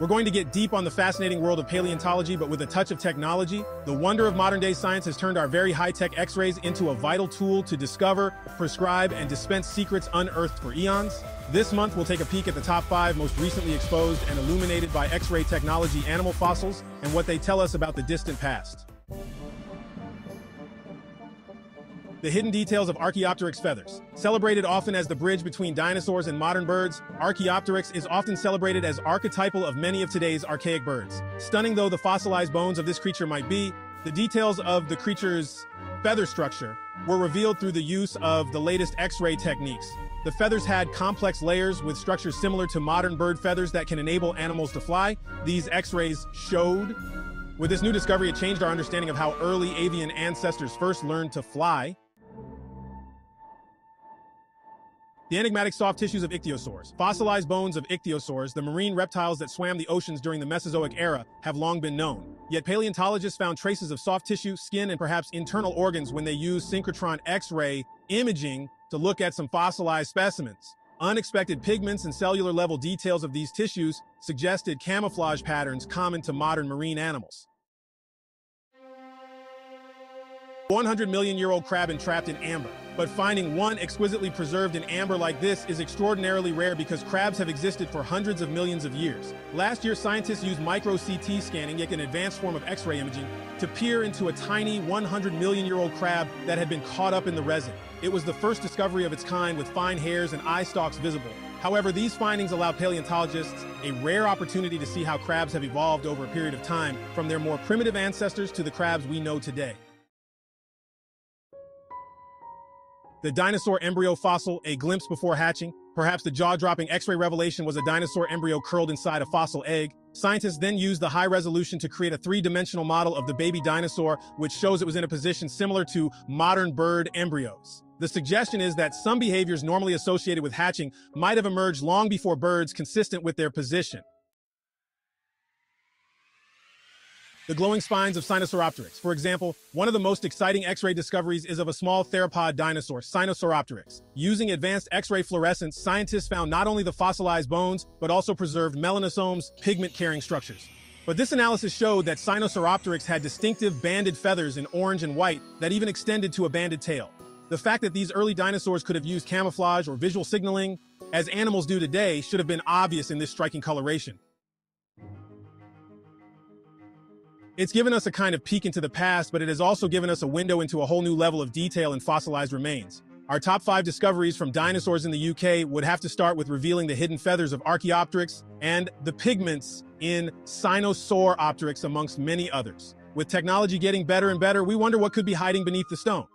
We're going to get deep on the fascinating world of paleontology, but with a touch of technology. The wonder of modern-day science has turned our very high-tech X-rays into a vital tool to discover, prescribe, and dispense secrets unearthed for eons. This month, we'll take a peek at the top five most recently exposed and illuminated by X-ray technology animal fossils and what they tell us about the distant past. The hidden details of Archaeopteryx feathers. Celebrated often as the bridge between dinosaurs and modern birds, Archaeopteryx is often celebrated as archetypal of many of today's archaic birds. Stunning though the fossilized bones of this creature might be, the details of the creature's feather structure were revealed through the use of the latest X-ray techniques. The feathers had complex layers with structures similar to modern bird feathers that can enable animals to fly. These X-rays showed. With this new discovery, it changed our understanding of how early avian ancestors first learned to fly. The enigmatic soft tissues of ichthyosaurs. Fossilized bones of ichthyosaurs, the marine reptiles that swam the oceans during the Mesozoic era, have long been known. Yet paleontologists found traces of soft tissue, skin, and perhaps internal organs when they used synchrotron X-ray imaging to look at some fossilized specimens. Unexpected pigments and cellular level details of these tissues suggested camouflage patterns common to modern marine animals. 100 million year old crab entrapped in amber. But finding one exquisitely preserved in amber like this is extraordinarily rare because crabs have existed for hundreds of millions of years. Last year, scientists used micro-CT scanning, yet an advanced form of X-ray imaging, to peer into a tiny 100 million year old crab that had been caught up in the resin. It was the first discovery of its kind with fine hairs and eye stalks visible. However, these findings allow paleontologists a rare opportunity to see how crabs have evolved over a period of time from their more primitive ancestors to the crabs we know today. The dinosaur embryo fossil, a glimpse before hatching. Perhaps the jaw-dropping X-ray revelation was a dinosaur embryo curled inside a fossil egg. Scientists then used the high resolution to create a three-dimensional model of the baby dinosaur, which shows it was in a position similar to modern bird embryos. The suggestion is that some behaviors normally associated with hatching might have emerged long before birds consistent with their position. The glowing spines of Sinosauropteryx. For example, one of the most exciting X-ray discoveries is of a small theropod dinosaur, Sinosauropteryx. Using advanced X-ray fluorescence, scientists found not only the fossilized bones, but also preserved melanosomes, pigment-carrying structures. But this analysis showed that Sinosauropteryx had distinctive banded feathers in orange and white that even extended to a banded tail. The fact that these early dinosaurs could have used camouflage or visual signaling, as animals do today, should have been obvious in this striking coloration. It's given us a kind of peek into the past, but it has also given us a window into a whole new level of detail in fossilized remains. Our top five discoveries from dinosaurs in the UK would have to start with revealing the hidden feathers of Archaeopteryx and the pigments in Sinosauropteryx amongst many others. With technology getting better and better, we wonder what could be hiding beneath the stone.